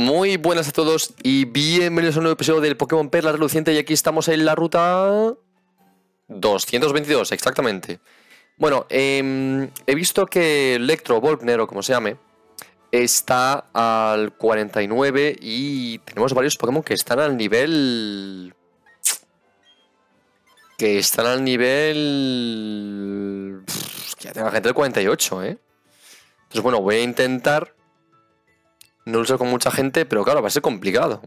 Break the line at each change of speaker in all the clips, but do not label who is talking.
Muy buenas a todos y bienvenidos a un nuevo episodio del Pokémon Perla Reluciente y aquí estamos en la ruta 222, exactamente. Bueno, em, he visto que Electro Volkner, o como se llame, está al 49 y tenemos varios Pokémon que están al nivel... Que están al nivel... Ya tengo gente del 48, ¿eh? Entonces, bueno, voy a intentar no lo uso con mucha gente, pero claro, va a ser complicado.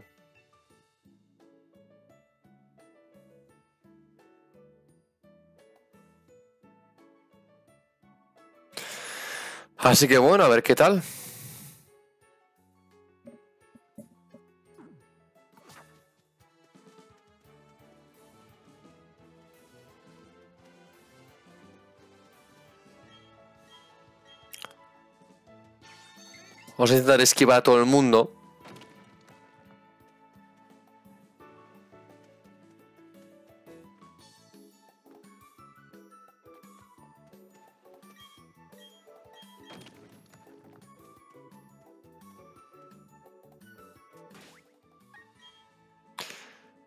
Así que bueno, a ver qué tal. Vamos a intentar esquivar a todo el mundo.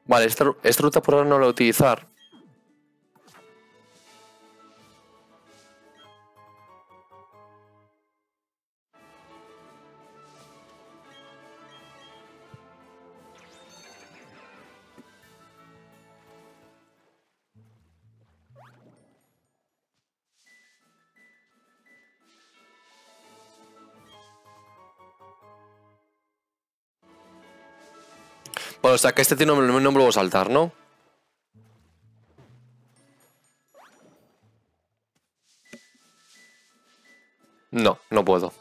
Vale, esta, ruta por ahora no la voy a utilizar. O sea que este tío no, me- no me lo voy a saltar, ¿no? No, no puedo.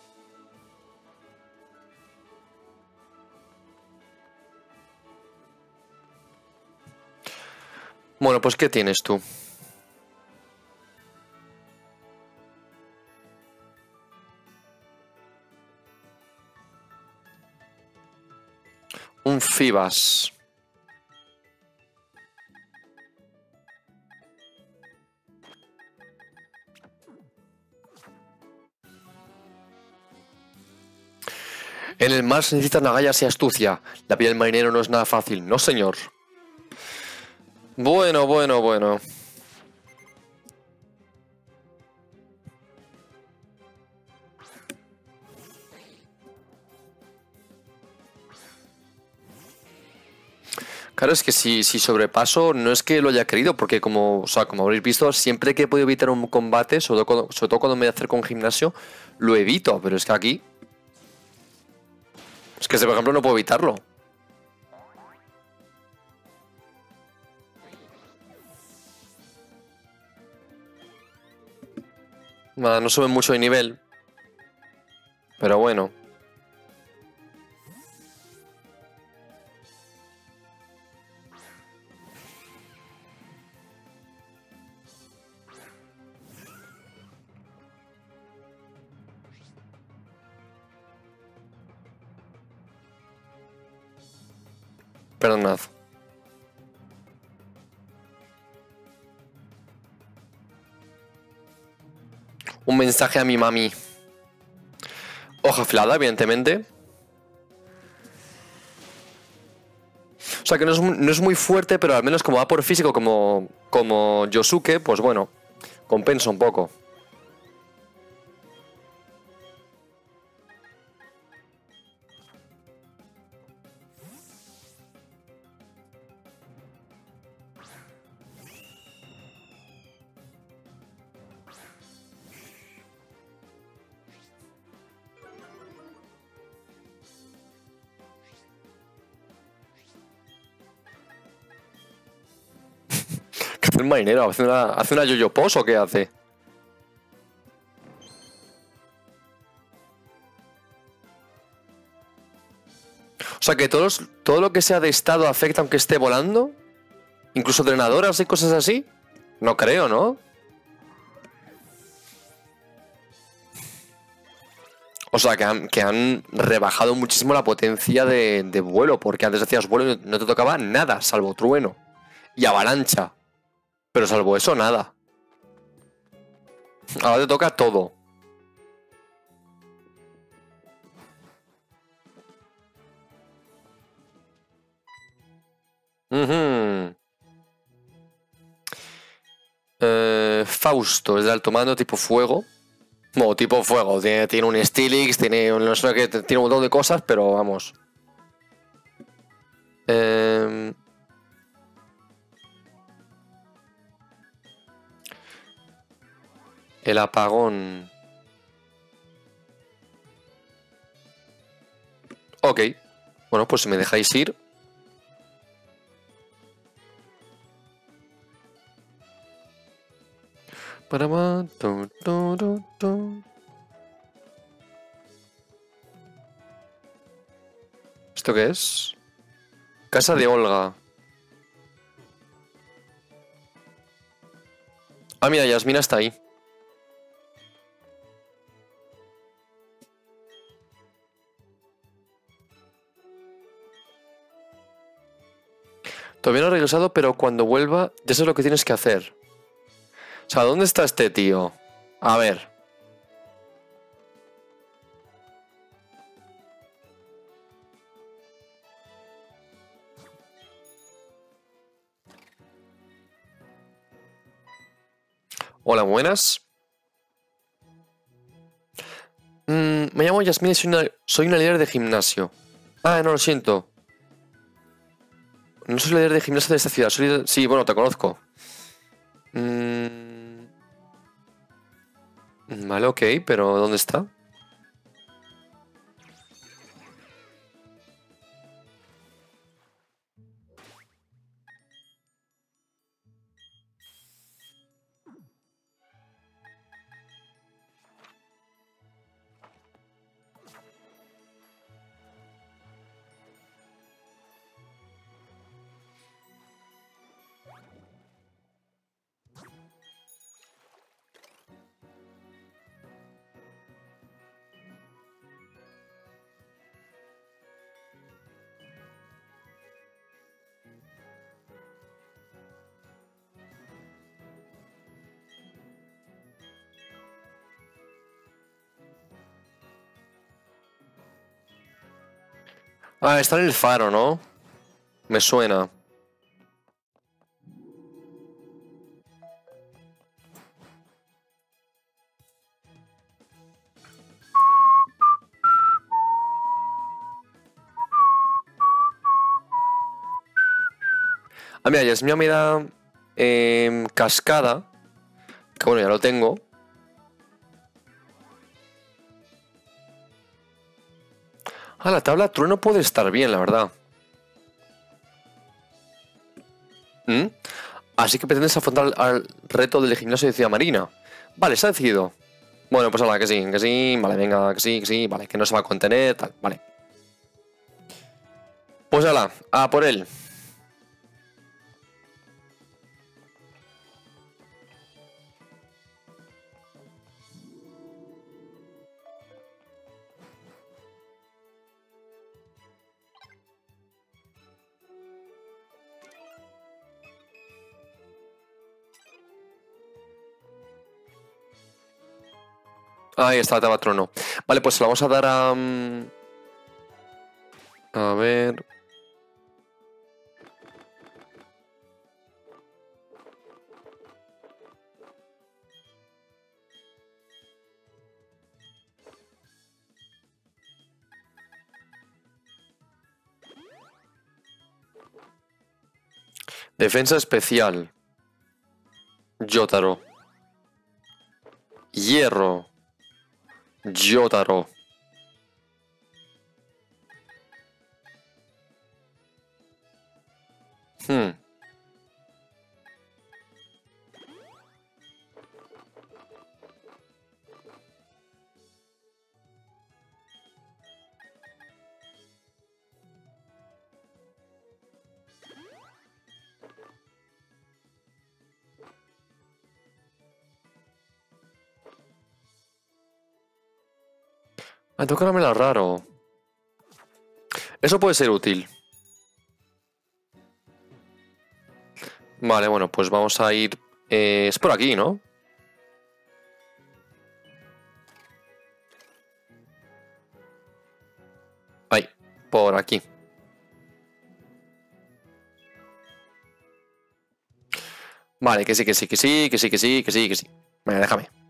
Bueno, pues ¿qué tienes tú? Fibas. En el mar se necesitan agallas y astucia. La vida del marinero no es nada fácil, no señor. Bueno, bueno, bueno. Claro, es que si, si sobrepaso, no es que lo haya querido, porque como, como habréis visto, siempre que he podido evitar un combate, sobre todo cuando, sobre todo me acerco a un gimnasio, lo evito, pero es que aquí... Es que, por ejemplo, no puedo evitarlo. Nada, no sube mucho de nivel. Pero bueno. Perdonad. Un mensaje a mi mami. Hoja afilada, evidentemente. O sea que no es, muy fuerte, pero al menos como va por físico como, como Yosuke, pues bueno, compensa un poco. ¿Hace una, hace una yo-yo pos o qué hace? O sea que todos, todo lo que sea de estado afecta aunque esté volando. Incluso drenadoras y cosas así. No creo, ¿no? O sea, que han, que han rebajado muchísimo la potencia de, de vuelo, porque antes hacías vuelo y no te tocaba nada, salvo trueno y avalancha. Pero salvo eso, nada. Ahora te toca todo. Uh Fausto es de alto mando tipo fuego. No, tipo fuego. Tiene, un Stilix, tiene, no sé, tiene un montón de cosas, pero vamos. Eh, el apagón. Ok. Bueno, pues si me dejáis ir. ¿Esto qué es? Casa de Olga. Ah, mira, Yasmina está ahí. Todavía no ha regresado, pero cuando vuelva, ya sabes lo que tienes que hacer. O sea, ¿dónde está este tío? A ver. Hola, buenas. Mm, me llamo Yasmina y soy una líder de gimnasio. Ah, no, lo siento. No soy líder de gimnasio de esta ciudad. Soy Sí, bueno, te conozco. Mm, Vale, ok, pero ¿dónde está? Ah, está en el faro, ¿no? Me suena. Ah, mira, Yasmina me da em, cascada. Que bueno, ya lo tengo. Ah, la tabla trueno puede estar bien, la verdad. ¿Mm? Así que pretendes afrontar al, reto del gimnasio de Ciudad Marina. Vale, se ha decidido. Bueno, pues ahora que sí, que sí, vale, venga, que sí, que sí, vale, que no se va a contener, tal, vale. Pues hala, a por él. Ahí está, te va trono. Vale, pues lo vamos a dar a. mm, A ver. Defensa especial. Yotaro. Hierro. Yotaro. Hmm. Me toca la raro. Eso puede ser útil. Vale, bueno, pues vamos a ir... eh, es por aquí, ¿no? Ahí, por aquí. Vale, que sí, que sí, que sí, que sí, que sí, que sí, que sí. Venga, déjame.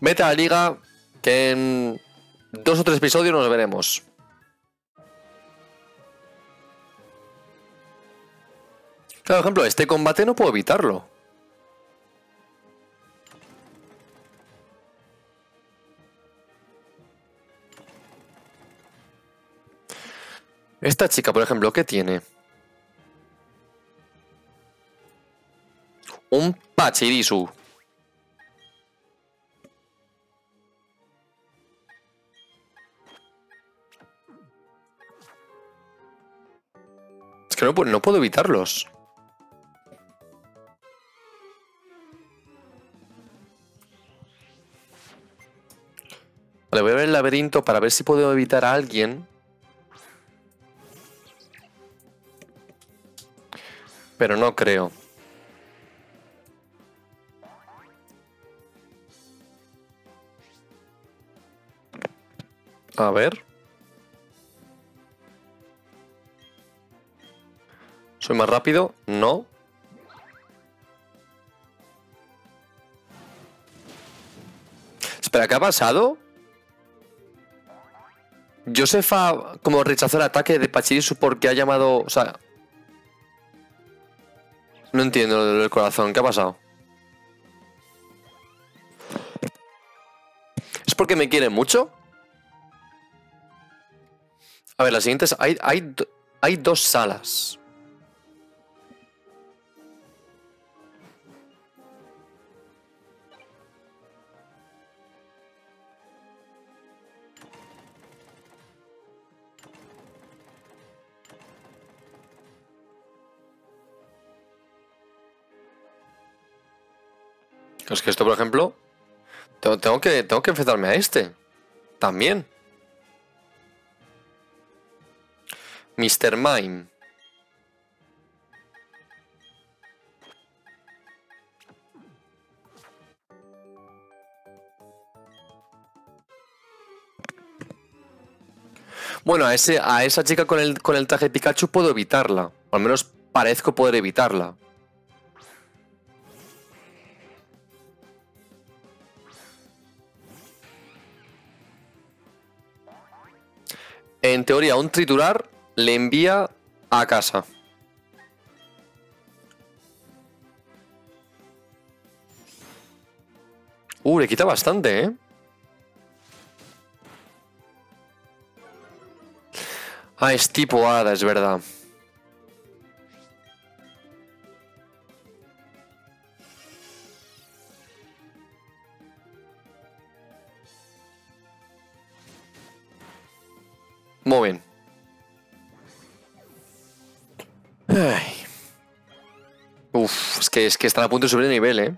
Vete a la liga, que en dos o tres episodios nos veremos. Claro, por ejemplo, este combate no puedo evitarlo. Esta chica, por ejemplo, ¿qué tiene? Un Pachirisu. Que no, no puedo evitarlos. Vale, voy a ver el laberinto para ver si puedo evitar a alguien. Pero no creo. A ver. ¿Soy más rápido? No. Espera, ¿qué ha pasado? Josefa como rechazó el ataque de Pachirisu porque ha llamado... O sea... No entiendo lo del corazón. ¿Qué ha pasado? ¿Es porque me quiere mucho? A ver, las siguientes... Hay, hay, hay dos salas. Es que esto, por ejemplo... Tengo, que, tengo que enfrentarme a este. También. Mr. Mime. Bueno, a, ese, a esa chica con el, con el traje de Pikachu puedo evitarla. O al menos parezco poder evitarla. En teoría, un triturar le envía a casa. Uh, le quita bastante, ¿eh? Ah, es tipo hada, es verdad. Es que están a punto de subir de nivel, ¿eh?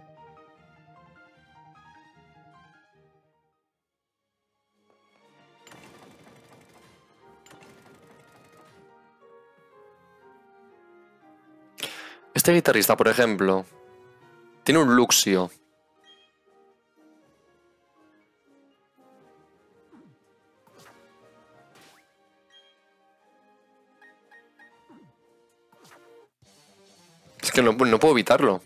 Este guitarrista, por ejemplo, tiene un Luxio. Que no, no puedo evitarlo.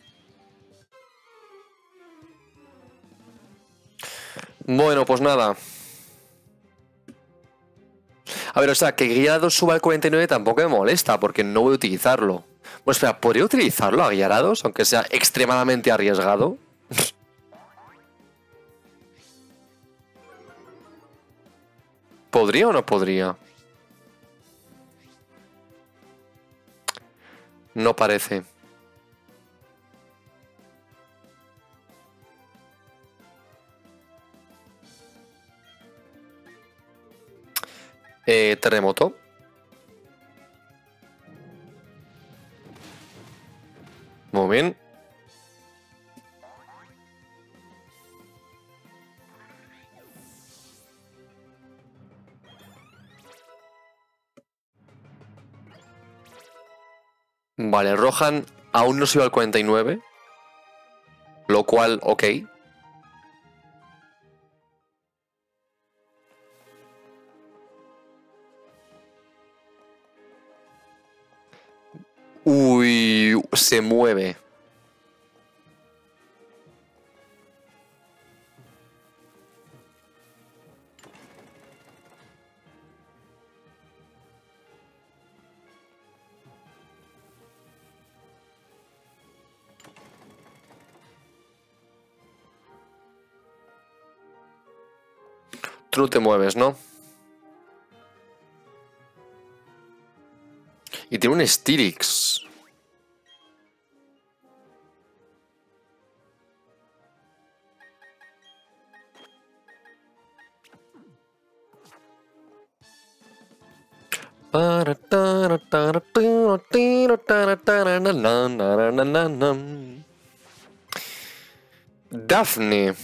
Bueno, pues nada. A ver, o sea, que Guiarados suba al 49 tampoco me molesta, porque no voy a utilizarlo. Bueno, espera, ¿podría utilizarlo a Guiarados, aunque sea extremadamente arriesgado? ¿Podría o no podría? No parece. Eh, terremoto. Muy bien. Vale, Rohan aún no se iba al 49. Lo cual, ok. Uy, se mueve. Tú te mueves, ¿no? Y tiene un Styrix. Daphne.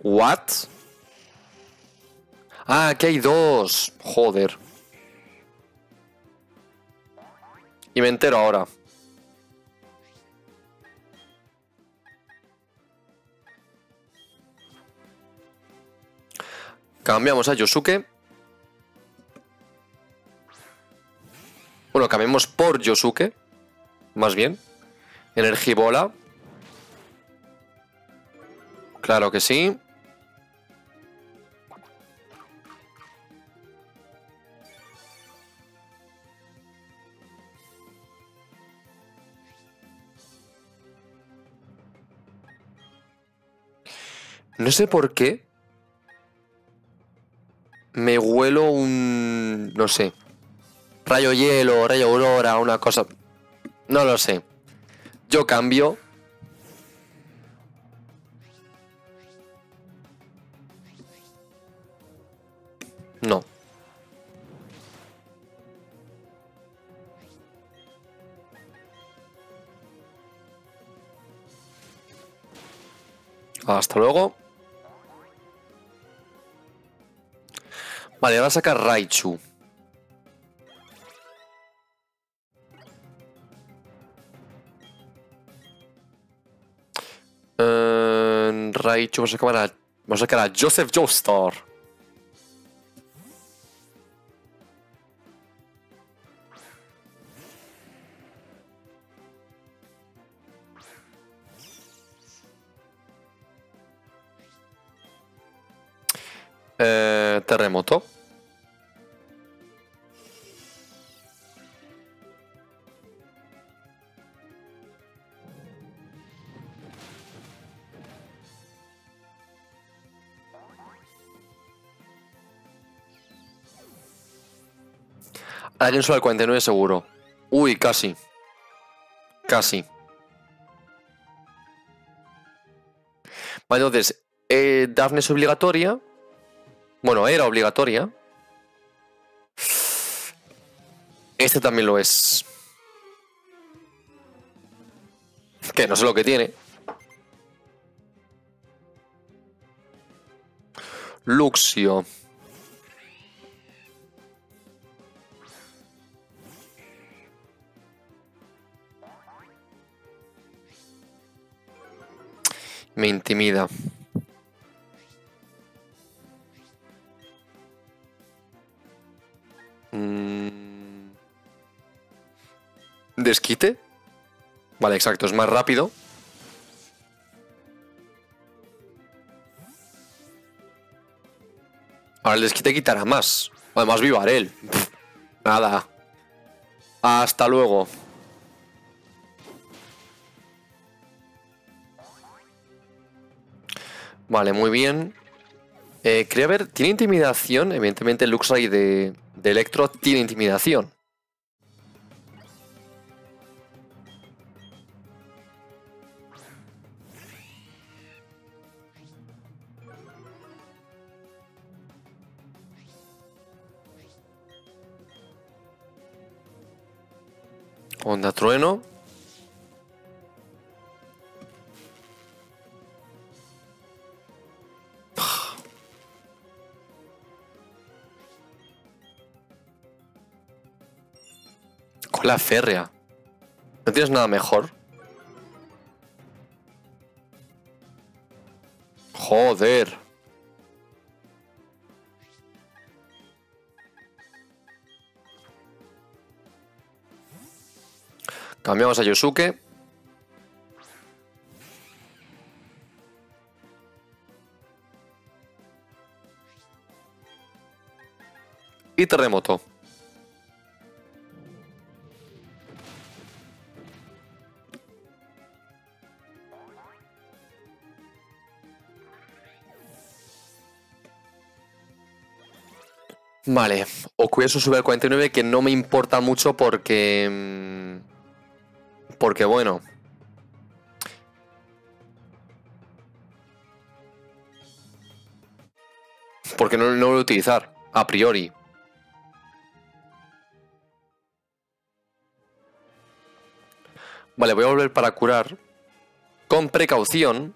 What? Ah, aquí hay dos. Joder. Y me entero ahora. Cambiamos a Yosuke. Bueno, cambiamos por Yosuke. Más bien. Energibola. Claro que sí. No sé por qué. Me huelo un... No sé. Rayo hielo, rayo aurora, una cosa... No lo sé. Yo cambio. No. Hasta luego. Vale, va a sacar Raichu. Eh, Raichu, a sacar a, vamos a sacar a Joseph Joestar. Solo al 49 seguro. Uy, casi. Casi. Vale, entonces, eh, Daphne es obligatoria. Bueno, era obligatoria. Este también lo es. Que no sé lo que tiene. Luxio. Me intimida. Mm. ¿Desquite? Vale, exacto, es más rápido. Ahora el desquite quitará más. Además, viva él. Nada. Hasta luego. Vale, muy bien. Eh, quería ver, ¿tiene intimidación? Evidentemente Luxray de, de Electro tiene intimidación. Onda trueno. Con la férrea. ¿No tienes nada mejor? Joder. Cambiamos a Yosuke. Y terremoto. Vale, Okuyasu sube al 49 que no me importa mucho porque... mm, Porque bueno... Porque no lo voy a utilizar, a priori. Vale, voy a volver para curar. Con precaución.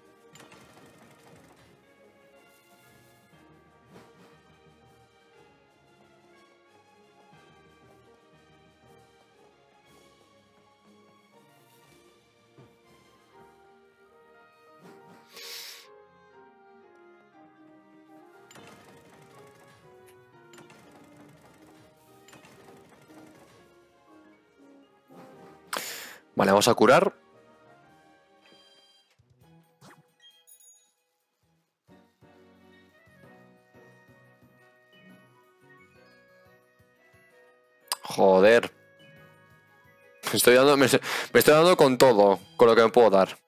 Vamos a curar. Joder. Estoy dando, me, me estoy dando con todo, con lo que me puedo dar.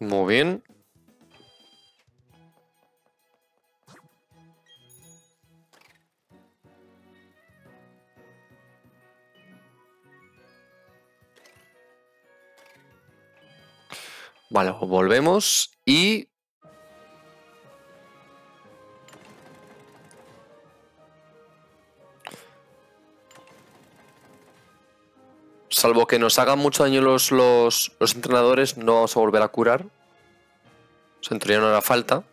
Muy bien. Vale, volvemos y... Salvo que nos hagan mucho daño los, los, entrenadores, no vamos a volver a curar. O en teoría no hará falta.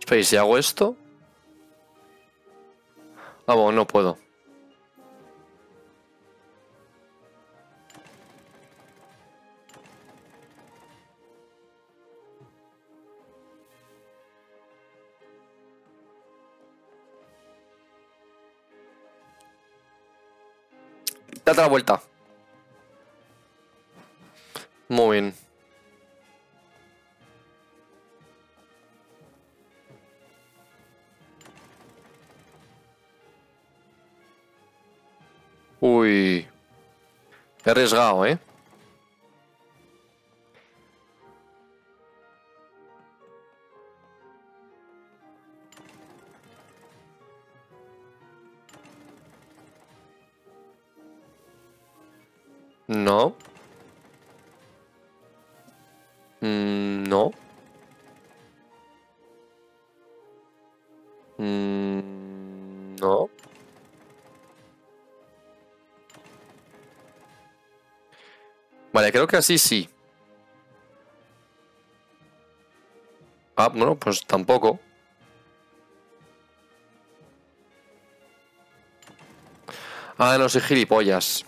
Espera, ¿y si hago esto? Ah, bueno, no puedo. Date la vuelta. Muy bien. Qué arriesgado, ¿eh? Creo que así sí. Ah, bueno, pues tampoco. Ah, no soy gilipollas.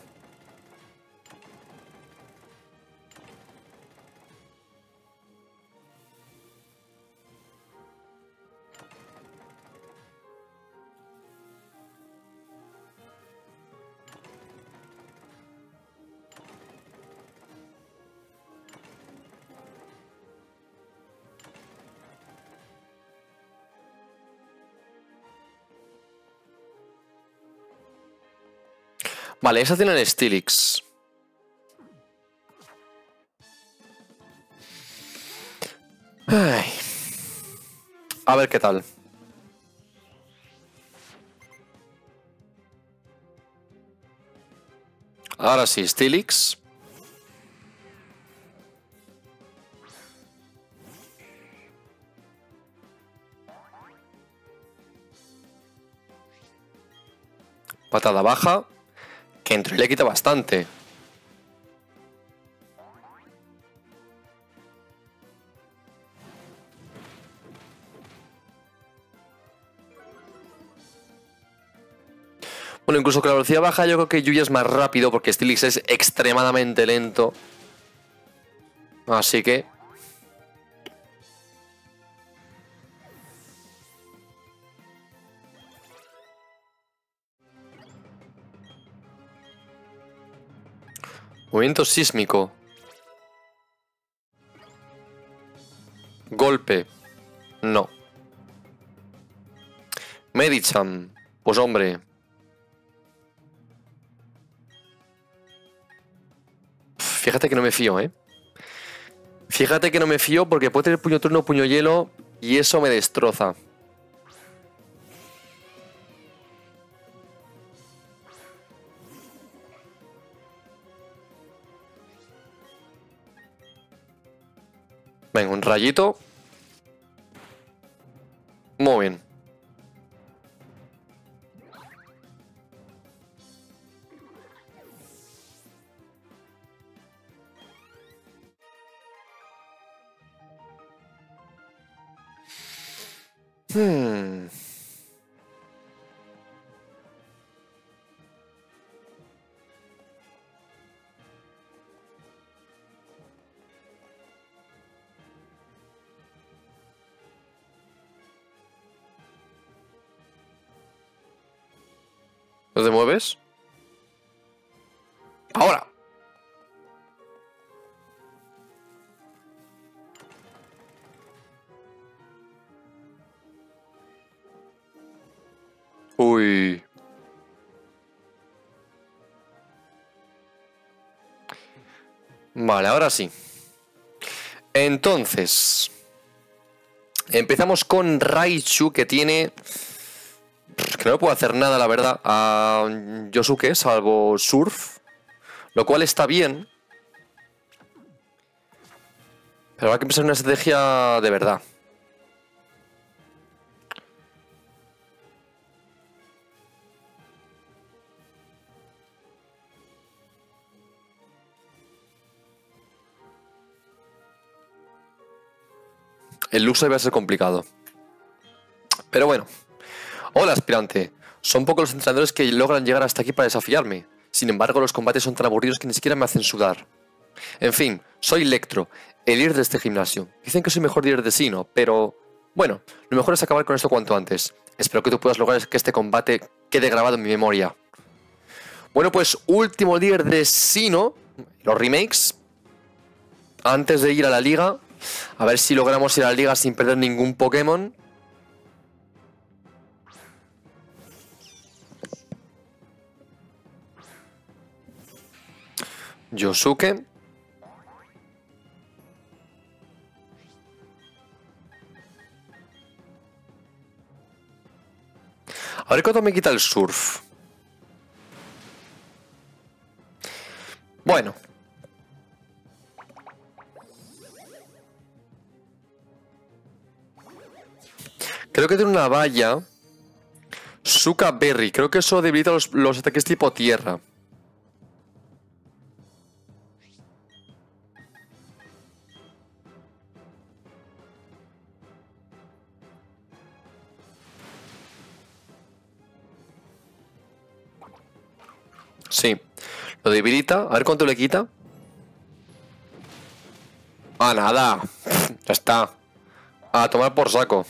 Vale, esa tiene el Stilix. Ay. A ver qué tal. Ahora sí, Stilix. Patada baja. Que entre le quita bastante. Bueno, incluso con la velocidad baja yo creo que Yuya es más rápido porque Stilix es extremadamente lento. Así que... Movimiento sísmico. Golpe. No. Medicham. Pues hombre. Fíjate que no me fío, ¿eh? Fíjate que no me fío porque puede tener puño turno, puño hielo y eso me destroza. Rayito. Muy bien. Hmm. ¿No mueves? Ahora. Uy. Vale, ahora sí. Entonces, empezamos con Raichu que tiene... No puedo hacer nada, la verdad, a Yosuke, salvo Surf. Lo cual está bien. Pero hay que empezar una estrategia de verdad. El luxo debe ser complicado. Pero bueno. Hola, aspirante. Son pocos los entrenadores que logran llegar hasta aquí para desafiarme. Sin embargo, los combates son tan aburridos que ni siquiera me hacen sudar. En fin, soy Electro, el líder de este gimnasio. Dicen que soy mejor líder de Sino, pero... Bueno, lo mejor es acabar con esto cuanto antes. Espero que tú puedas lograr que este combate quede grabado en mi memoria. Bueno, pues último líder de Sino, los remakes. Antes de ir a la liga, a ver si logramos ir a la liga sin perder ningún Pokémon. Yosuke. A ver cuánto me quita el surf. Bueno, Creo que tiene una valla. Suka Berry. Creo que eso debilita los, los ataques tipo tierra. Sí. Lo debilita. A ver cuánto le quita. Ah, nada. Ya está. A tomar por saco.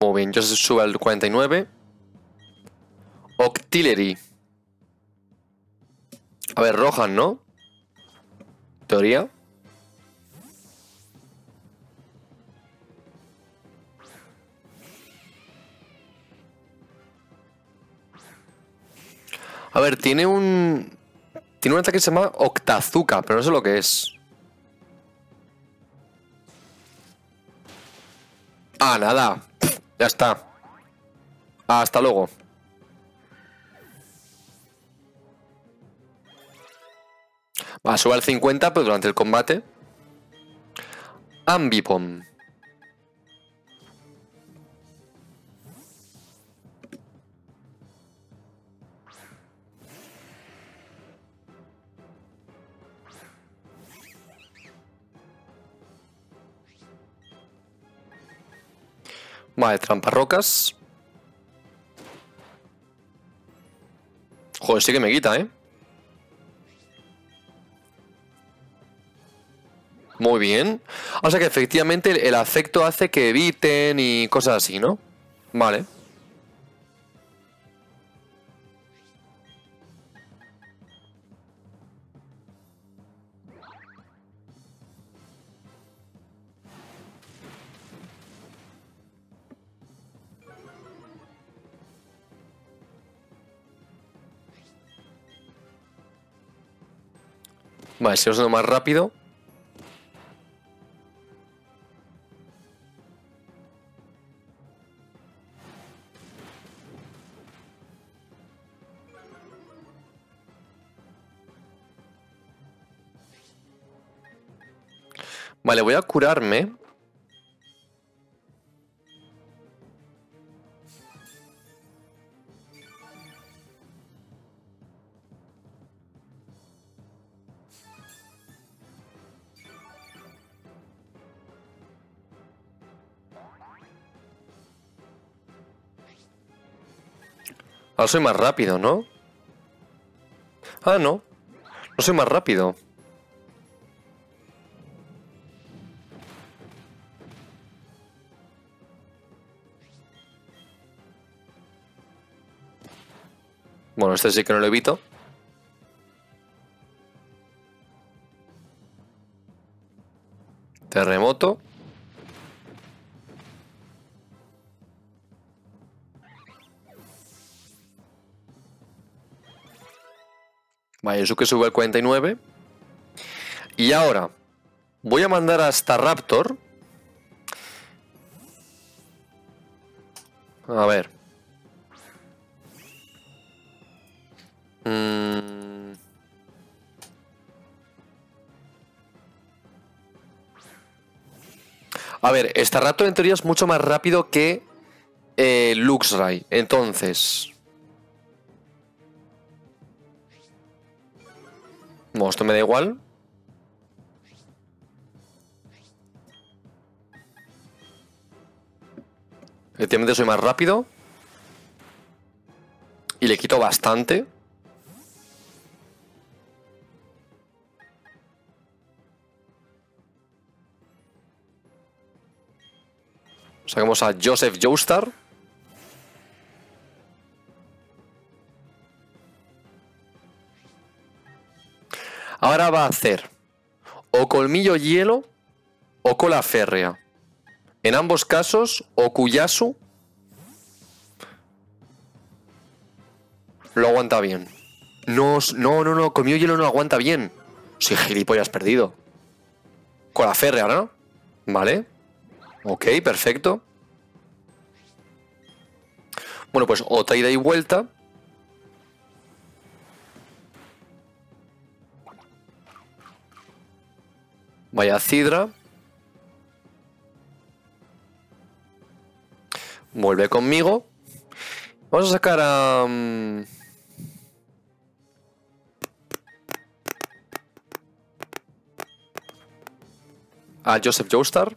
Muy bien, yo se sube al 49. Octillery. A ver, Rohan, ¿no? Teoría. A ver, tiene un... Tiene un ataque que se llama Octazuka, pero no sé lo que es. Ah, nada. Ya está. Hasta luego. Va, sube al 50, pero durante el combate. Ambipom. Vale, tramparrocas. Joder, sí que me quita, ¿eh? Muy bien. O sea que efectivamente el afecto hace que eviten y cosas así, ¿no? Vale. Vale, si os más rápido. Vale, voy a curarme. Ahora soy más rápido, ¿no? Ah, no. No soy más rápido. Bueno, este sí que no lo evito. Terremoto. Que sube al 49. Y ahora, voy a mandar hasta Raptor. A ver. Mm. A ver, esta Raptor en teoría es mucho más rápido que eh, Luxray. Entonces... Bueno, esto me da igual. Efectivamente soy más rápido. Y le quito bastante. Sacamos a Joseph Joestar. Ahora va a hacer o colmillo hielo o cola férrea. En ambos casos, Okuyasu lo aguanta bien. No, no, no, no, colmillo hielo no aguanta bien. Si gilipollas perdido. Cola férrea, ¿no? Vale. Ok, perfecto. Bueno, pues otra ida y vuelta. Vaya Cidra. Vuelve conmigo. Vamos a sacar a... Mm, Joseph Joestar.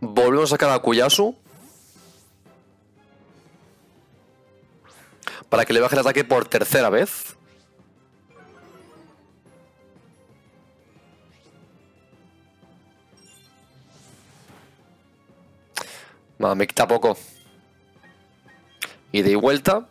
Volvemos a sacar a Kuyasu. Para que le baje el ataque por tercera vez. me quita poco. Y de vuelta.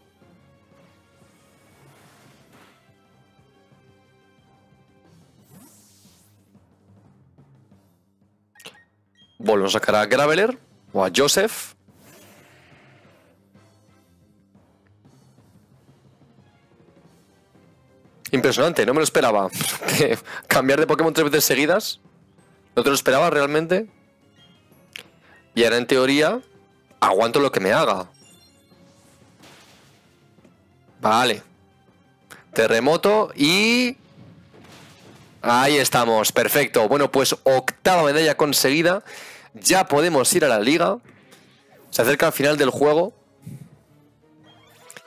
Volvemos a sacar a Graveler o a Joseph. Impresionante, no me lo esperaba. Cambiar de Pokémon tres veces seguidas. No te lo esperaba realmente. Y ahora en teoría aguanto lo que me haga. Vale. Terremoto y... Ahí estamos, perfecto. Bueno, pues octava medalla conseguida. Ya podemos ir a la liga. Se acerca al final del juego.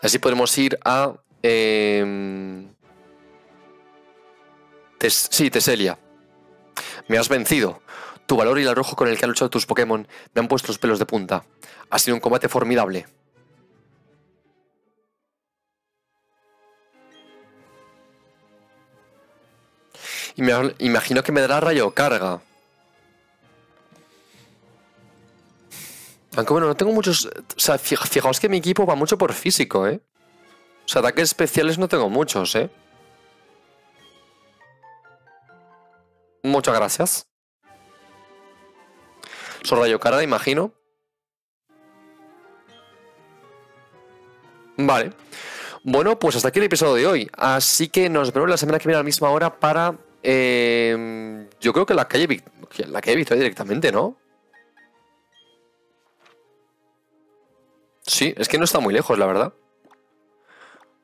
Así podemos ir a... Eh... Sí, Teselia. Me has vencido. Tu valor y el arrojo con el que han luchado tus Pokémon me han puesto los pelos de punta. Ha sido un combate formidable. Y me imagino que me dará rayo carga. Aunque bueno, no tengo muchos... O sea, fijaos que mi equipo va mucho por físico, ¿eh? O sea, ataques especiales no tengo muchos, ¿eh? Muchas gracias. Son rayo carga, imagino. Vale. Bueno, pues hasta aquí el episodio de hoy. Así que nos vemos la semana que viene a la misma hora para... Eh, yo creo que la calle, la calle Victoria directamente, ¿no? Sí, es que no está muy lejos, la verdad.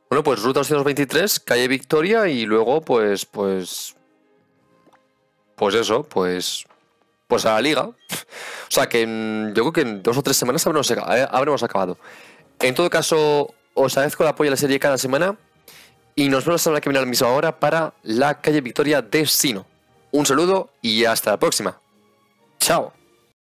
Bueno, pues ruta 223, calle Victoria y luego pues, pues... Pues eso, pues... Pues a la liga. O sea que yo creo que en dos o tres semanas habremos, acabado. En todo caso, os agradezco el apoyo a la serie cada semana y nos vemos la que viene a la misma hora para la calle Victoria de Sino. Un saludo y hasta la próxima. Chao.